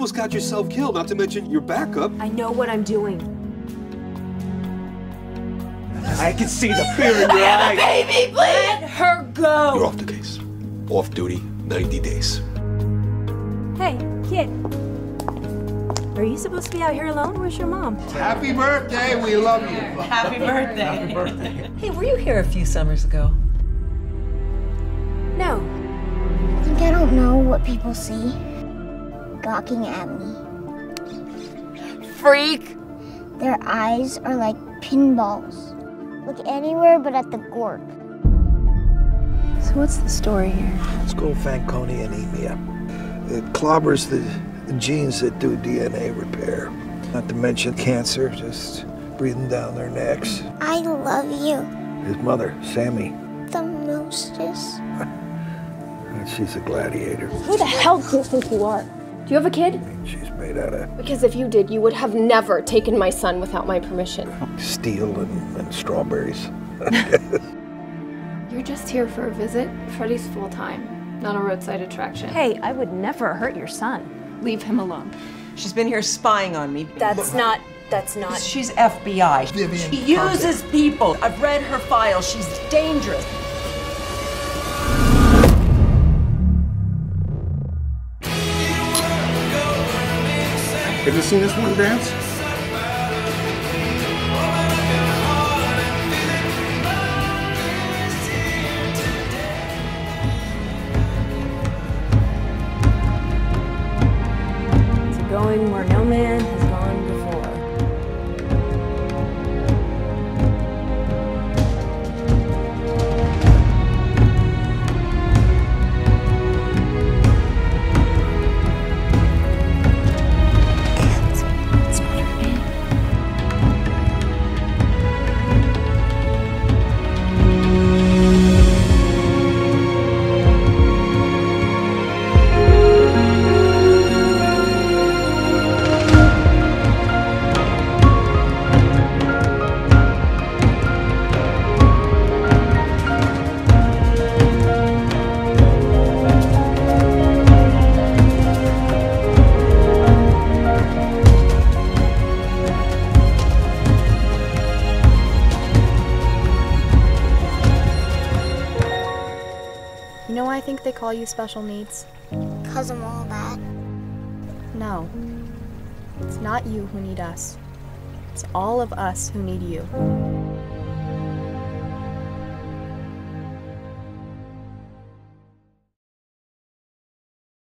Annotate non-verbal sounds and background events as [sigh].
You almost got yourself killed, not to mention your backup. I know what I'm doing. I can see the fear in your [laughs] eyes. Baby, please! Let her go! You're off the case. Off duty, 90 days. Hey, kid. Are you supposed to be out here alone? Where's your mom? Happy birthday, we love you. Happy birthday. Happy birthday. Hey, were you here a few summers ago? No. I think I don't know what people see gawking at me. Freak! Their eyes are like pinballs. Look anywhere but at the gork. So what's the story here? It's called Fanconi anemia. It clobbers the, the genes that do DNA repair. Not to mention cancer, just breathing down their necks. I love you His mother, Sammy, the mostest. [laughs] she's a gladiator. Who the hell do you think you are? Do you have a kid? She's made out of Because if you did, you would have never taken my son without my permission. steel and, and strawberries. [laughs] You're just here for a visit. Freddie's full time, not a roadside attraction. Hey, I would never hurt your son. leave him alone. She's been here spying on me. That's not. That's not. She's FBI. Vivian She uses people. I've read her file. She's dangerous. Have you seen this one dance? To going where no man You know why I think they call you special needs? Cause I'm all that. No. It's not you who need us. It's all of us who need you.